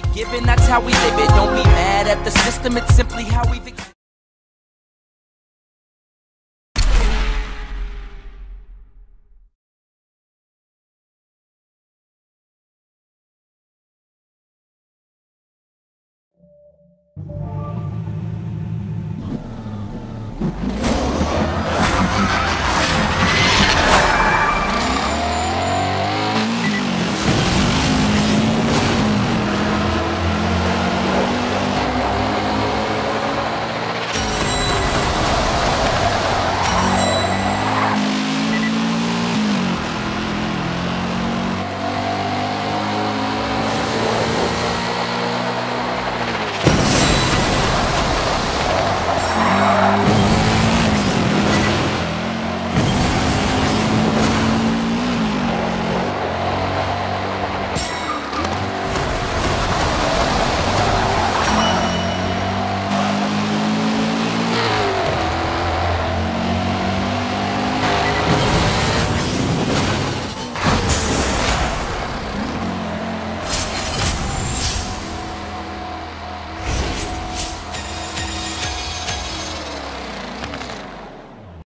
she giving, that's how we live it. Don't be mad at the system, it's simply how we've you